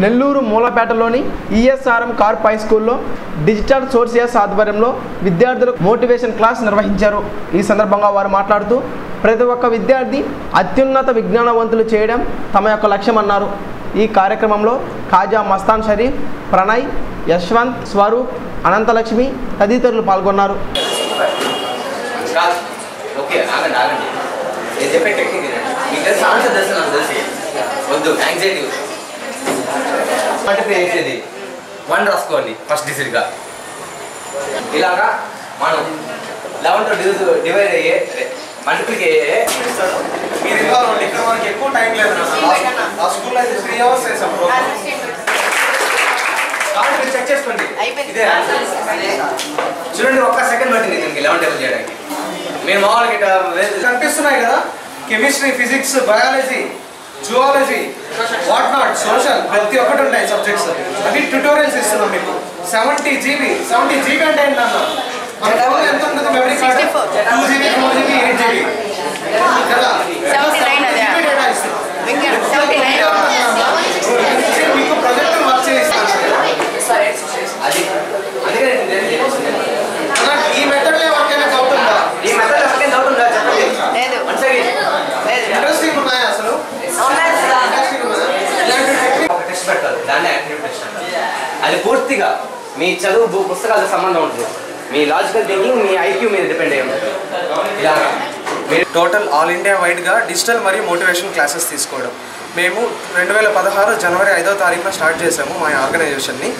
Nellore మూలపేటలోని E S R M corp high స్కూల్లో digital సోర్సియస్ ఆధ్వర్యంలో విద్యార్థులకు మోటివేషన్ క్లాస్ నిర్వహించారు. ఈ సందర్భంగా వారు మాట్లాడుతూ ప్రతి ఒక్క విద్యార్థి అత్యున్నత విజ్ఞానవంతులు చేయడం తమ యొక్క లక్ష్యమన్నారు ఈ కార్యక్రమంలో ఖాజా మస్తాన్ షరీఫ్ ప్రణయ్ యశ్వంత్ స్వరూప్ అనంతలక్ష్మి తదితరులు పాల్గొన్నారు. వద్దు యాంగ్జైటీ మల్టిప్లై చేసేది వన్ రాసుకోండి ఫస్ట్ డిసిడ్గా ఇలాగా మనం లెవెన్తో డివిజ్ డివైడ్ అయ్యే మల్టిప్లిక్ అయ్యే మీరు ఇంకా ఇక్కడ మనకి ఎక్కువ టైం లేదు. ఆ స్కూల్లో అయితే త్రీ అవర్స్ ప్రోగ్రామ్ కాబట్టి మీరు చెక్ చేసుకోండి. ఇదే. చూడండి ఒక్క సెకండ్ పట్టింది దీనికి లెవెన్ టేబుల్ చేయడానికి మీరు మామూలుగా వేసి- కనిపిస్తున్నాయి కదా chemistry physics biology zoology what not social ప్రతి ఒక్కటి ఉన్నాయి సబ్జెక్ట్స్. అవి ట్యూటోరియల్స్ ఇస్తున్నాం మీకు. సెవెంటీ జీబీ సెవెంటీ జీబీ అంటే ఏంటన్న మన ఎంత ఉంటుంది? Memory card 64. Two GB four GB eight GB. కదా పూర్తిగా మీ చదువు పుస్తకాలతో సంబంధం ఉంటుంది. మీ లాజికల్ థింకింగ్ మీ ఐక్యూ మీద డిపెండ్ అయ్యి ఉంటుంది. మీరు టోటల్ ఆల్ ఇండియా వైడ్గా డిజిటల్ మరియు మోటివేషన్ క్లాసెస్ తీసుకోవడం. మేము రెండు వేల పదహారు జనవరి ఐదో తారీఖున స్టార్ట్ చేసాము మా ఆర్గనైజేషన్ని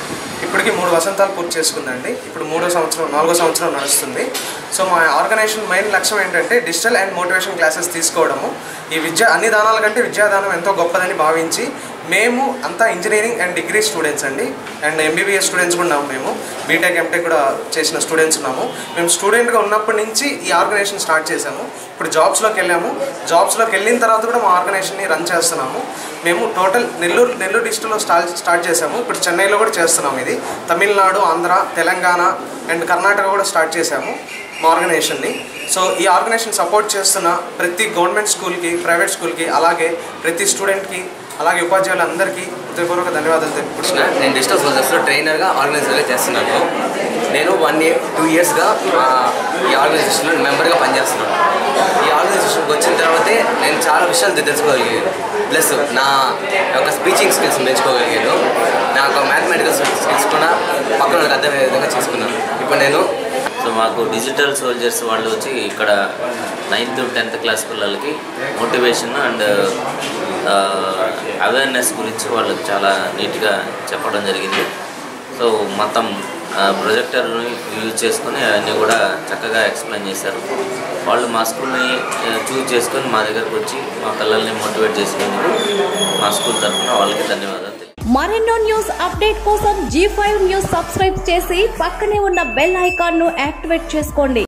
ఇప్పటికి మూడు వసంతాలు పూర్తి చేసుకుందండి. ఇప్పుడు మూడో సంవత్సరం నాలుగో సంవత్సరం నడుస్తుంది. సో మా ఆర్గనైజేషన్ మెయిన్ లక్ష్యం ఏంటంటే డిజిటల్ అండ్ మోటివేషన్ క్లాసెస్ తీసుకోవడము. ఈ విద్య అన్ని దానాల కంటే విద్యాదానం ఎంతో గొప్పదని భావించి మేము అంతా ఇంజనీరింగ్ అండ్. డిగ్రీ స్టూడెంట్స్ అండి అండ్ ఎంబీబీఎస్ స్టూడెంట్స్ కూడా ఉన్నాము మేము. బీటెక్ ఎంటెక్ కూడా చేసిన స్టూడెంట్స్ ఉన్నాము. మేము స్టూడెంట్గా ఉన్నప్పటి నుంచి ఈ ఆర్గనైజేషన్ స్టార్ట్ చేసాము ఇప్పుడు జాబ్స్లోకి వెళ్ళాము. జాబ్స్లోకి వెళ్ళిన తర్వాత కూడా మా ఆర్గనైజేషన్ని రన్ చేస్తున్నాము. మేము టోటల్ నెల్లూరు నెల్లూరు డిస్ట్రిక్ట్లో స్టార్ట్ స్టార్ట్ చేసాము ఇప్పుడు చెన్నైలో కూడా చేస్తున్నాము ఇది. తమిళనాడు ఆంధ్ర తెలంగాణ అండ్ కర్ణాటక కూడా స్టార్ట్ చేసాము మా ఆర్గనైజేషన్ని సో ఈ ఆర్గనైజేషన్ సపోర్ట్ చేస్తున్న ప్రతి గవర్నమెంట్ స్కూల్కి ప్రైవేట్ స్కూల్కి అలాగే ప్రతి స్టూడెంట్కి అలాగే ఉపాధ్యాయులందరికీ హృదయపూర్వక ధన్యవాదాలు తెలుపుకుంటున్నాను నేను డిజిటల్ సోల్జర్స్లో ట్రైనర్గా ఆర్గనైజర్గా చేస్తున్నాను. నేను వన్ ఇయర్ టూ ఇయర్స్గా ఈ ఆర్గనైజేషన్లో మెంబర్గా పనిచేస్తున్నాను. ఈ ఆర్గనైజేషన్కి వచ్చిన తర్వాతే నేను చాలా విషయాలు తెలుసుకోగలిగాను. ప్లస్ నా యొక్క స్పీచింగ్ స్కిల్స్ నేర్చుకోగలిగాను. నా యొక్క మ్యాథమెటికల్ స్కిల్స్ కూడా పక్కన అర్థమయ్యే విధంగా చేసుకున్నాను. ఇప్పుడు నేను సో మాకు డిజిటల్ సోల్జర్స్ వాళ్ళు వచ్చి ఇక్కడ నైన్త్ టెన్త్ క్లాస్ పిల్లలకి మోటివేషన్ అండ్ అవేర్నెస్ గురించి వాళ్ళకి చాలా నీట్గా చెప్పడం జరిగింది. సో మొత్తం ప్రొజెక్టర్ని యూజ్ చేసుకొని అవన్నీ కూడా చక్కగా ఎక్స్ప్లెయిన్ చేశారు. వాళ్ళు మా స్కూల్ని చూజ్ చేసుకొని మా దగ్గరకు వచ్చి మా పిల్లల్ని మోటివేట్ చేసుకుని మా స్కూల్ తరఫున వాళ్ళకి ధన్యవాదాలు. మరెన్నో న్యూస్ అప్డేట్ కోసం జీ ఫైవ్ న్యూస్ సబ్స్క్రైబ్ చేసి పక్కనే ఉన్న బెల్ ఐకాన్ను యాక్టివేట్ చేసుకోండి.